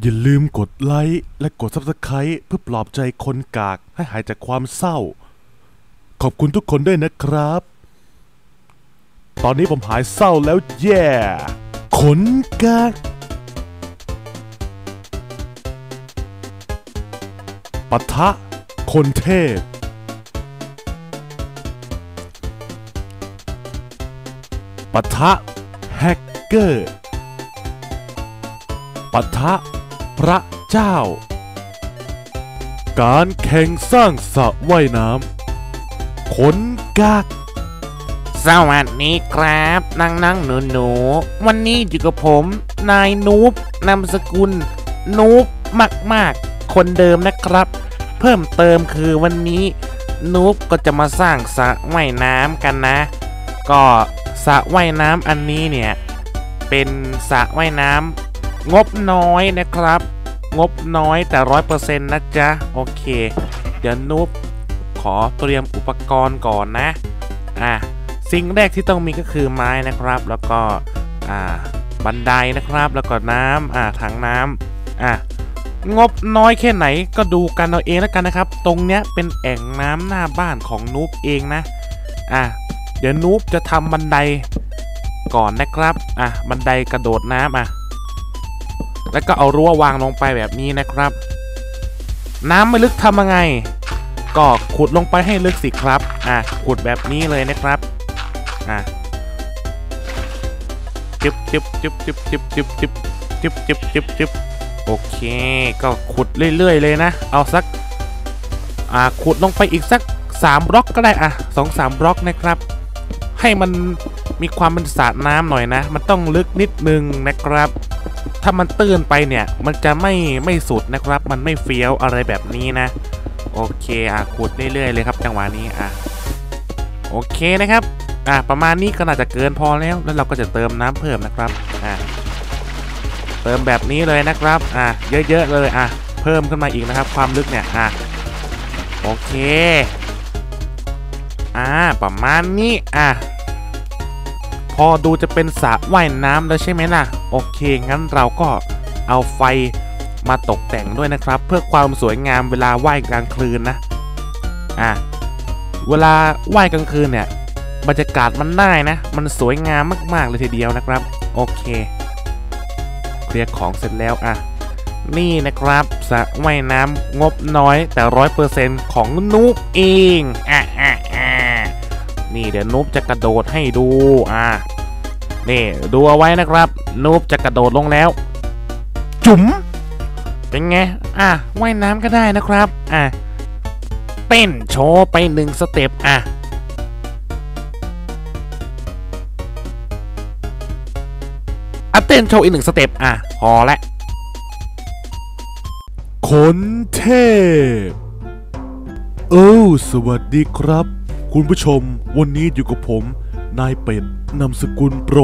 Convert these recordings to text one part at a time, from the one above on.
อย่าลืมกดไลค์และกด Subscribe เพื่อปลอบใจคนกากให้หายจากความเศร้า ขอบคุณทุกคนด้วยนะครับ ตอนนี้ผมหายเศร้าแล้วแย่ขนกาก ปะทะ คนเทพ ปะทะ แฮกเกอร์ ปะทะ พระเจ้า การแข่งสร้างสระว่ายน้ำขนกากสวัสดีครับนั่งนั่งหนูหนูวันนี้อยู่กับผม นายนูบนามสกุล นูบมากมาก ๆ คนเดิมนะครับ เพิ่มเติมคือวันนี้ นูบก็จะมาสร้างสระว่ายน้ำกันนะ ก็สระว่ายน้ำอันนี้เนี่ย เป็นสระว่ายน้ำงบน้อยนะครับ งบน้อยแต่ร้อยเปอร์เซ็นต์นะจ๊ะ โอเค เดี๋ยวนูบขอเตรียมอุปกรณ์ก่อนนะ อะ สิ่งแรกที่ต้องมีก็คือไม้นะครับ แล้วก็ อ่า บันไดนะครับ แล้วก็น้ำอ่า ถังน้ำอะ งบน้อยแค่ไหนก็ดูกันเอาเองแล้วกันนะครับ ตรงเนี้ยเป็นแอ่งน้ำหน้าบ้านของนูบเองนะ อะ เดี๋ยวนูบจะทำบันไดก่อนนะครับ อะ บันไดกระโดดน้ำอะ แล้วก็เอารั้ววางลงไปแบบนี้นะครับ น้ำไม่ลึกทำยังไง ก็ขุดลงไปให้ลึกสิครับ อะขุดแบบนี้เลยนะครับ อะจึ๊บจึ๊บจึ๊บจึ๊บจึ๊บจึ๊บจึ๊บจึ๊บจึ๊บจึ๊บจึ๊บโอเค ก็ขุดเรื่อยๆเลยนะ เอาสัก อ่า ขุดลงไปอีกสัก3บล็อกก็ได้อะสองสามบล็อกนะครับ ให้มันมีความเป็นสระน้ำหน่อยนะ มันต้องลึกนิดนึงนะครับ ถ้ามันตื้นไปเนี่ย มันจะไม่ไม่สุดนะครับ มันไม่เฟี้ยวอะไรแบบนี้นะ โอเคอะขุดเรื่อยๆเลยครับ จังหวะนี้อะโอเคนะครับ อะประมาณนี้ก็น่าจะเกินพอแล้ว แล้วเราก็จะเติมน้ำเพิ่มนะครับอะเติมแบบนี้เลยนะครับอะเยอะๆเลยอะเพิ่มขึ้นมาอีกนะครับ ความลึกเนี่ยอะโอเคอ่าประมาณนี้อะ พอดูจะเป็นสระว่ายน้ำแล้วใช่ไหมล่ะ โอเค งั้นเราก็เอาไฟมาตกแต่งด้วยนะครับ เพื่อความสวยงามเวลาว่ายกลางคืนนะ อะ เวลาว่ายกลางคืนเนี่ย บรรยากาศมันได้นะ มันสวยงามมากๆเลยทีเดียวนะครับ โอเค เคลียร์ของเสร็จแล้วอะ นี่นะครับสระว่ายน้ำงบน้อยแต่ร้อยเปอร์เซ็นต์ของนูบเอง อะอะอะ นี่เดี๋ยวนูบจะกระโดดให้ดูอะนี่ดูเอาไว้นะครับนูบจะกระโดดลงแล้ว จุ๋มเป็นไงอะว่ายน้ำก็ได้นะครับอะเต้นโชว์ไปหนึ่งสเต็ปอะอะเต้นโชว์อีกหนึ่งสเต็ปอะพอละขนเทพเอ้าสวัสดีครับ คุณผู้ชม วันนี้อยู่กับผม นายเป็ดนามสกุลโปร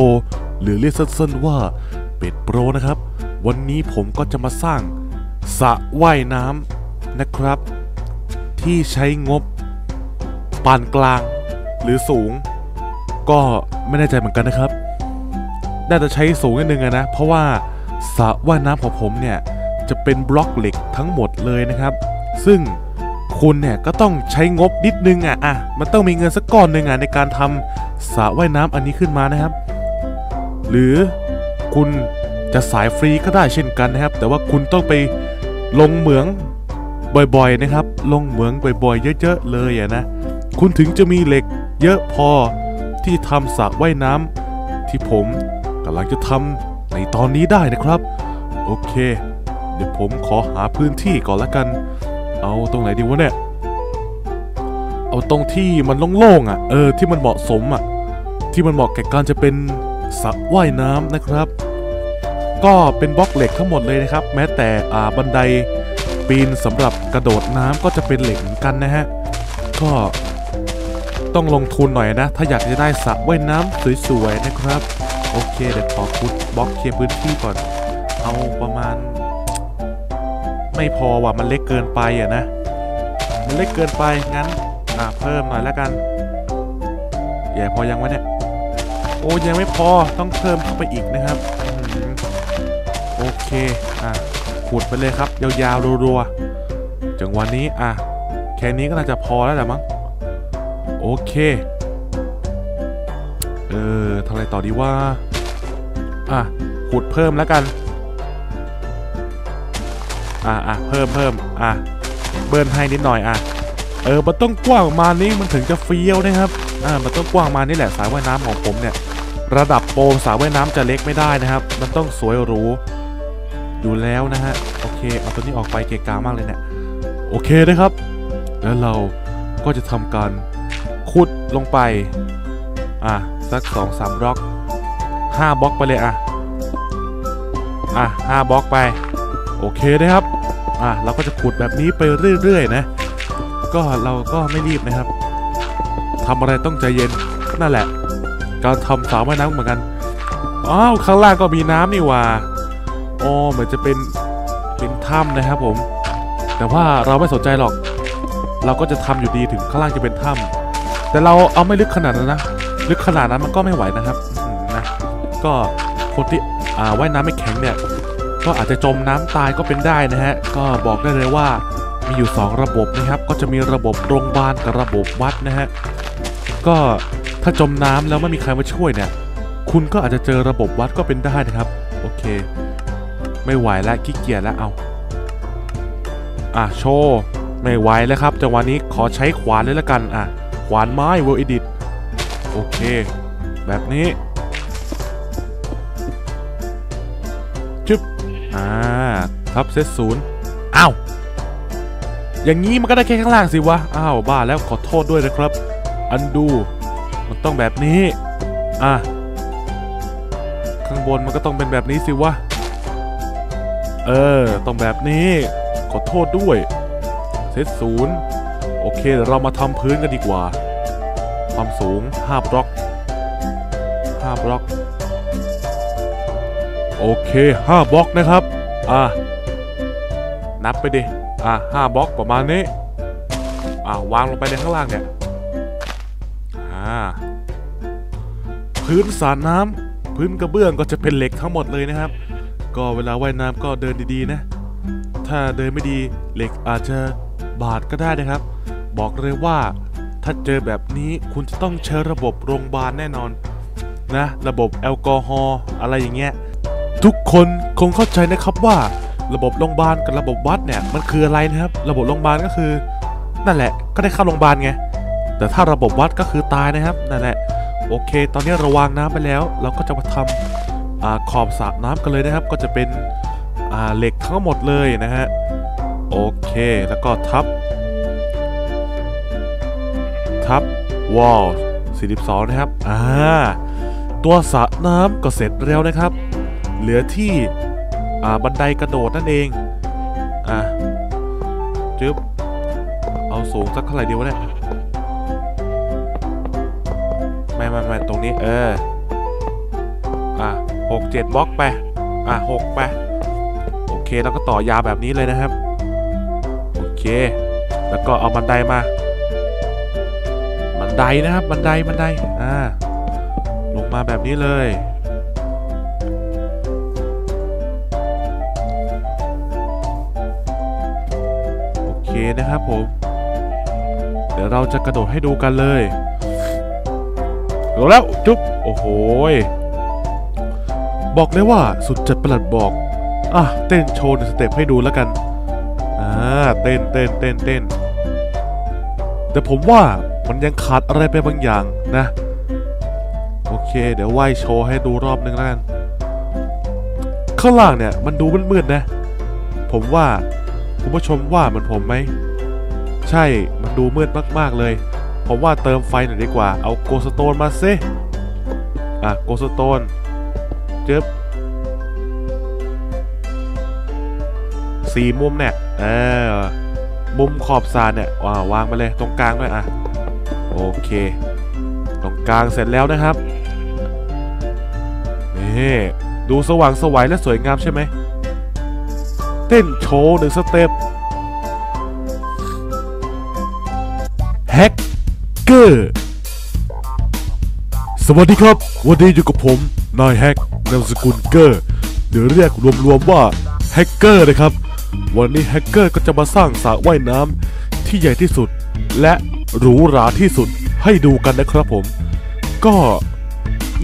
หรือเรียกสั้นๆว่า เป็ดโปรนะครับ วันนี้ผมก็จะมาสร้างสระว่ายน้ำนะครับ ที่ใช้งบปานกลาง หรือสูง ก็ไม่แน่ใจเหมือนกันนะครับน่าจะใช้สูงนิดนึงนะ เพราะว่าสระว่ายน้ำของผมเนี่ยจะเป็นบล็อกเหล็กทั้งหมดเลยนะครับ ซึ่ง คุณเนี่ยก็ต้องใช้งบนิดนึงอะอะมันต้องมีเงินสักก้อนหนึ่งอะในการทำสระว่ายน้ำอันนี้ขึ้นมานะครับ หรือคุณจะสายฟรีก็ได้เช่นกันนะครับ แต่ว่าคุณต้องไปลงเหมืองบ่อยๆนะครับ ลงเหมืองบ่อยๆ เยอะ ๆ เลยอะนะ คุณถึงจะมีเหล็กเยอะพอที่ทำสระว่ายน้ำที่ผมกำลังจะทำในตอนนี้ได้นะครับ โอเค เดี๋ยวผมขอหาพื้นที่ก่อนละกัน เอาตรงไหนดีวะเนี่ย เอาตรงที่มันโล่งๆอะ เออ ที่มันเหมาะสมอะ ที่มันเหมาะแก่การจะเป็นสระว่ายน้ำนะครับ ก็เป็นบล็อกเหล็กทั้งหมดเลยนะครับ แม้แต่อ่าบันไดปีนสำหรับกระโดดน้ำก็จะเป็นเหล็กเหมือนกันนะฮะ ก็ต้องลงทุนหน่อยนะ ถ้าอยากจะได้สระว่ายน้ำสวยๆนะครับ โอเคเดี๋ยวขอคุดบล็อกเคลียร์พื้นที่ก่อน เอาประมาณ ไม่พอว่ะมันเล็กเกินไปอะนะ มันเล็กเกินไปงั้นอะเพิ่มหน่อยแล้วกันใหญ่พอยังวะเนี่ยโอ้ยังไม่พอต้องเพิ่มเข้าไปอีกนะครับโอเคอะขุดไปเลยครับยาวๆรัวๆจังหวะนี้อะแค่นี้ก็น่าจะพอแล้วแหละมั้งโอเคเออทำอะไรต่อดีว่าอะขุดเพิ่มแล้วกัน อะอะเพิ่มเพิ่มอะเบิร์นให้นิดหน่อยอะเออมันต้องกว้างมานี้มันถึงจะเฟี้ยวนะครับอ่ามันต้องกว้างมานี้แหละสายว่ายน้ำของผมเนี่ยระดับโปรสายว่ายน้ำจะเล็กไม่ได้นะครับ มันต้องสวยหรูอยู่แล้วนะฮะ โอเค เอาตัวนี้ออกไปเกะกามากเลยเนี่ย โอเคนะครับ แล้วเราก็จะทำการขุดลงไป อะ สักสองสามบล็อกห้าบล็อกไปเลยอะ อะห้าบล็อกไป โอเคนะครับอะเราก็จะขุดแบบนี้ไปเรื่อยๆนะ ก็เราก็ไม่รีบนะครับทำอะไรต้องใจเย็นนั่นแหละ การทำสาวว่ายน้ำเหมือนกันอ้าวข้างล่างก็มีน้ำนี่ว่าอ๋อเหมือนจะเป็นเป็นถ้ำนะครับผม แต่ว่าเราไม่สนใจหรอก เราก็จะทำอยู่ดีถึงข้างล่างจะเป็นถ้ำแต่เราเอาไม่ลึกขนาดนั้นนะลึกขนาดนั้นมันก็ไม่ไหวนะครับนะก็คนที่อ่าว่ายน้ำไม่แข็งเนี่ย ก็อาจจะจมน้ำตายก็เป็นได้นะฮะ ก็บอกได้เลยว่ามีอยู่ 2 ระบบนะครับ ก็จะมีระบบโรงพยาบาลกับระบบวัดนะฮะ ก็ถ้าจมน้ำแล้วไม่มีใครมาช่วยเนี่ย คุณก็อาจจะเจอระบบวัดก็เป็นได้นะครับ โอเค ไม่ไหวแล้วขี้เกียจแล้วเอาอะโชว์ไม่ไหวแล้วครับจังหวะนี้ขอใช้ขวานเลยละกันอะขวานไม้เวอร์อิดิตโอเค แบบนี้ อ่าทับเซตศูนย์อ้าวอย่างนี้มันก็ได้แค่ข้างล่างสิวะ อ้าวบ้าแล้วขอโทษด้วยนะครับ อันดู มันต้องแบบนี้ อะ ข้างบนมันก็ต้องเป็นแบบนี้สิวะ เออ ต้องแบบนี้ ขอโทษด้วย เซตศูนย์โอเคเดี๋ยวเรามาทำพื้นกันดีกว่า ความสูง5บล็อก5บล็อก โอเค5บล็อกนะครับ อะ นับไปดิ อะ5บล็อกประมาณนี้ อะ วางลงไปในข้างล่างเนี่ย อ่า พื้นสระน้ำพื้นกระเบื้องก็จะเป็นเหล็กทั้งหมดเลยนะครับ ก็เวลาว่ายน้ำก็เดินดีๆนะ ถ้าเดินไม่ดีเหล็กอาจจะบาดก็ได้นะครับ บอกเลยว่าถ้าเจอแบบนี้คุณจะต้องใช้ระบบโรงพยาบาลแน่นอนนะ ระบบแอลกอฮอล์อะไรอย่างเงี้ย ทุกคนคงเข้าใจนะครับว่าระบบโรงพยาบาลกับระบบวัดเนี่ยมันคืออะไรนะครับ ระบบโรงพยาบาลก็คือ นั่นแหละก็ได้เข้าโรงพยาบาลไงแต่ถ้าระบบวัดก็คือตายนะครับนั่นแหละโอเค ตอนนี้เราวางน้ำไปแล้ว เราก็จะมาทำอขอบสระน้ำกันเลยนะครับ ก็จะเป็นเหล็กทั้งหมดเลยนะฮะโอเคแล้วก็ทับ ทับวอล42 นะครับอ่าตัวสระน้ำก็เสร็จแล้วนะครับ เหลือที่บันไดกระโดดนั่นเอง อะจึ๊บ เอาสูงสักเท่าไหร่ดีวะเนี่ย ไม่ไม่ไม่ตรงนี้เออ อะหกเจ็ดบล็อกไป อะหกไป โอเคแล้วก็ต่อยาวแบบนี้เลยนะครับ โอเค แล้วก็เอาบันไดมา บันไดนะครับ บันไดบันได อ่า ลงมาแบบนี้เลย นะครับผม เดี๋ยวเราจะกระโดดให้ดูกันเลยโดดแล้วจุ๊บโอ้โหบอกเลยว่าสุดจัดประหลัดบอกอะเต้นโชว์หนึ่งสเต็ปให้ดูแล้วกันอ่าเต้นเต้นเต้นเต้นแต่ผมว่ามันยังขาดอะไรไปบางอย่างนะ โอเค เดี๋ยวไหวโชว์ให้ดูรอบนึงแล้วกัน ข้างล่างเนี่ยมันดูมืดๆนะ ผมว่า คุณผู้ชมว่าเหมือนผมไหม ใช่ มันดูมืดมากๆเลย ผมว่าเติมไฟหน่อยดีกว่า เอาโกสโตนมาซิอะโกสโตนจึ๊บสี่มุมเนี่ยเออมุมขอบสารเนี่ยอ่าวางไปเลยตรงกลางด้วยอะ โอเค ตรงกลางเสร็จแล้วนะครับ นี่ ดูสว่างสวยและสวยงามใช่ไหม เต้นโชว์หนึ่งสเต็ปแฮกเกอร์ สวัสดีครับ วันนี้อยู่กับผม นายแฮกนามสกุลเกอร์หรือเรียกรวมๆว่าแฮกเกอร์นะครับ วันนี้แฮกเกอร์ก็จะมาสร้างสระว่ายน้ำที่ใหญ่ที่สุด และหรูหราที่สุดให้ดูกันนะครับผม ก็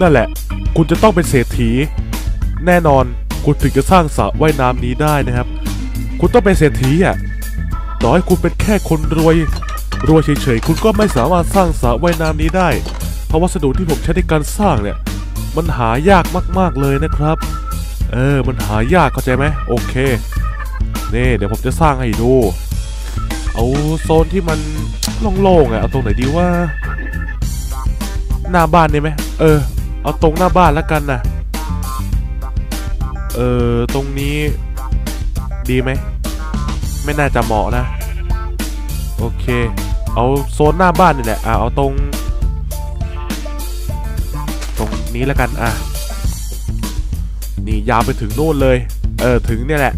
นั่นแหละ คุณจะต้องเป็นเศรษฐี แน่นอนคุณถึงจะสร้างสระว่ายน้ำนี้ได้นะครับ คุณต้องเป็นเศรษฐีอะต่อให้คุณเป็นแค่คนรวย รวยเฉยๆ คุณก็ไม่สามารถสร้างสระว่ายน้ำนี้ได้ เพราะวัสดุที่ผมใช้ในการสร้างเนี่ย มันหายากมากๆเลยนะครับ เออ มันหายากเข้าใจไหมโอเค นี่ เดี๋ยวผมจะสร้างให้ดู เอาโซนที่มันโล่งๆอะ เอาตรงไหนดีว่า หน้าบ้านได้ไหม เออ เอาตรงหน้าบ้านแล้วกันนะ เออ ตรงนี้ ดีไหม ไม่น่าจะเหมาะนะ โอเค เอาโซนหน้าบ้านนี่แหละอะเอาตรง ตรงนี้แล้วกันอะ นี่ยาวไปถึงโน่นเลย เออถึงเนี่ยแหละ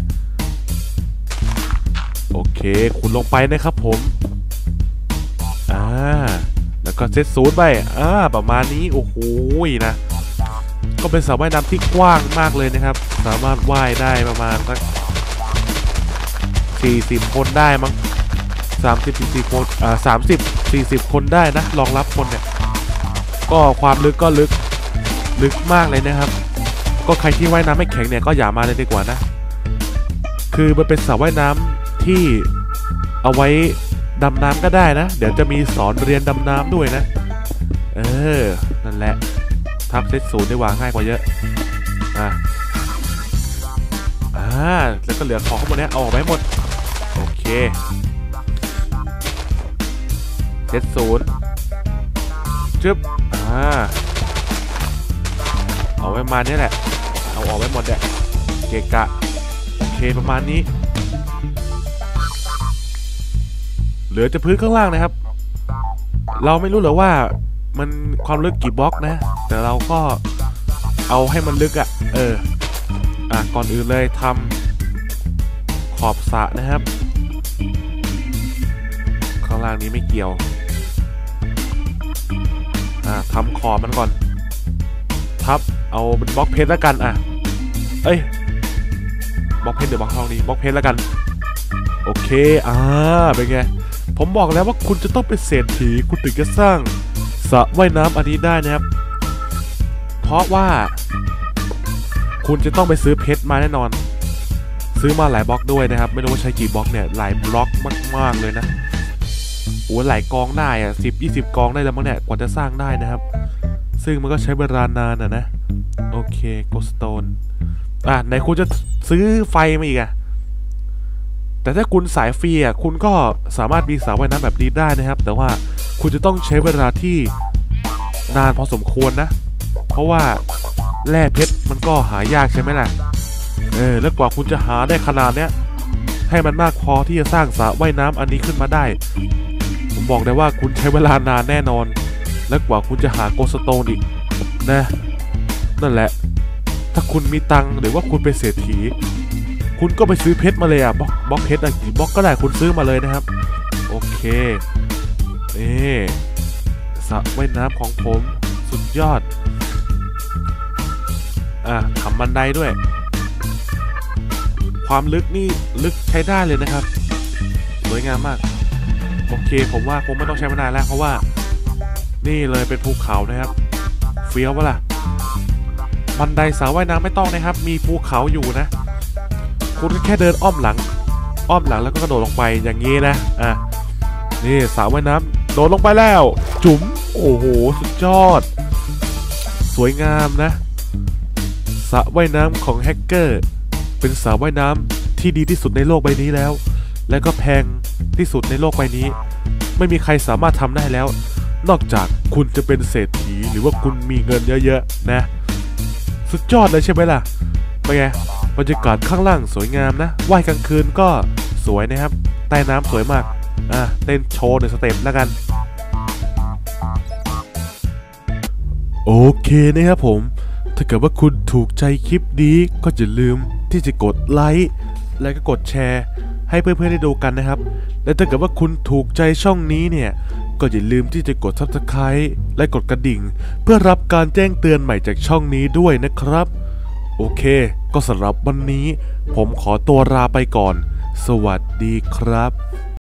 โอเคคุณลงไปนะครับผม อ่า แล้วก็เซตศูนย์ไปอ่าประมาณนี้ โอ้โหนะก็เป็นสระว่ายน้ำที่กว้างมากเลยนะครับ สามารถว่ายได้ประมาณสัก 40 คนได้มั้ง30 40คนอ่า30 40 คนได้นะรองรับคนเนี่ยก็ความลึกก็ลึกลึกมากเลยนะครับ ก็ใครที่ว่ายน้ำไม่แข็งเนี่ยก็อย่ามาเลยดีกว่านะ คือมันเป็นสระว่ายน้ำที่เอาไว้ดำน้ำก็ได้นะ เดี๋ยวจะมีสอนเรียนดำน้ำด้วยนะ เออ นั่นแหละทับเซตศูนย์ได้วางง่ายกว่าเยอะ อะอ่าแล้วก็เหลือของข้างบนเนี้ยเอาออกไปหมด เคเซตศูนย์จึ๊บอ่าเอาไว้มานี่แหละ เอาออกไว้หมดแหละเกะกะโอเคประมาณนี้ เหลือจะพื้นข้างล่างนะครับ เราไม่รู้หรอว่ามันความลึกกี่บล็อกนะ แต่เราก็เอาให้มันลึกอะ่ะ เออ อะก่อนอื่นเลยทำขอบสระนะครับ ข้างล่างนี้ไม่เกี่ยว อะทำขอบมันก่อน ทับ เอาเป็นบล็อกเพชรแล้วกันอะ เอ้ย บล็อกเพชรหรือบล็อกทองดีบล็อกเพชรแล้วกัน โอเค อ่า เป็นไง ผมบอกแล้วว่าคุณจะต้องเป็นเศรษฐี คุณถึงจะสร้างสระว่ายน้ำอันนี้ได้นะครับ เพราะว่า คุณจะต้องไปซื้อเพชรมาแน่นอนซื้อมาหลายบล็อกด้วยนะครับ ไม่รู้ว่าใช้กี่บล็อกเนี่ย หลายบล็อกมาก ๆ เลยนะ โอ้หลายกองได้อะสิบยี่สิบกองได้แล้วมั้งเนี่ยกว่าจะสร้างได้นะครับ ซึ่งมันก็ใช้เวลานานอะนะ โอเคโกสโตนอะไหนคุณจะซื้อไฟมาอีกอะแต่ถ้าคุณสายฟรีอะคุณก็สามารถมีสระว่ายน้ำแบบนี้ได้นะครับ แต่ว่าคุณจะต้องใช้เวลาที่นานพอสมควรนะ เพราะว่าแร่เพชรมันก็หายากใช่ไหมล่ะ เออแล้วกว่าคุณจะหาได้ขนาดเนี้ยให้มันมากพอที่จะสร้างสระว่ายน้ำอันนี้ขึ้นมาได้ ผมบอกได้ว่าคุณใช้เวลานานแน่นอน และกว่าคุณจะหาโกสโตนอีกนะ นั่นแหละ ถ้าคุณมีตังหรือว่าคุณเป็นเศรษฐี คุณก็ไปซื้อเพชรมาเลยอะบล็อกบล็อกเพชรอะกี่บล็อกก็ได้คุณซื้อมาเลยนะครับ โอเคนี่สระว่ายน้ำของผมสุดยอด อะทำบันไดด้วย ความลึกนี่ลึกใช้ได้เลยนะครับ สวยงามมาก โอเคผมว่าคงไม่ต้องใช้มานานแล้ว เพราะว่า นี่เลยเป็นภูเขานะครับ เฟี้ยวปะล่ะ บันไดสระว่ายน้ำไม่ต้องนะครับ มีภูเขาอยู่นะ คุณแค่เดินอ้อมหลัง อ้อมหลังแล้วก็กระโดดลงไปอย่างนี้นะ อะ นี่สระว่ายน้ำโดดลงไปแล้ว จุ๋ม โอ้โห สุดยอด สวยงามนะสระว่ายน้ำของแฮกเกอร์ เป็นสระว่ายน้ำที่ดีที่สุดในโลกใบนี้แล้ว และก็แพงที่สุดในโลกใบนี้ ไม่มีใครสามารถทำได้แล้ว นอกจากคุณจะเป็นเศรษฐีหรือว่าคุณมีเงินเยอะๆนะ สุดยอดเลยใช่ไหมล่ะเป็นไงบรรยากาศข้างล่างสวยงามนะว่ายกลางคืนก็สวยนะครับ ใต้น้ำสวยมากอะเต้นโชว์หนึ่งสเต็ปแล้วกัน โอเคนะครับผม ถ้าเกิดว่าคุณถูกใจคลิปนี้ก็อย่าลืมที่จะกดไลค์และก็กดแชร์ ให้เพื่อนๆได้ดูกันนะครับ และถ้าเกิดว่าคุณถูกใจช่องนี้เนี่ย ก็อย่าลืมที่จะกด subscribe และกดกระดิ่ง เพื่อรับการแจ้งเตือนใหม่จากช่องนี้ด้วยนะครับ โอเค ก็สำหรับวันนี้ ผมขอตัวลาไปก่อน สวัสดีครับ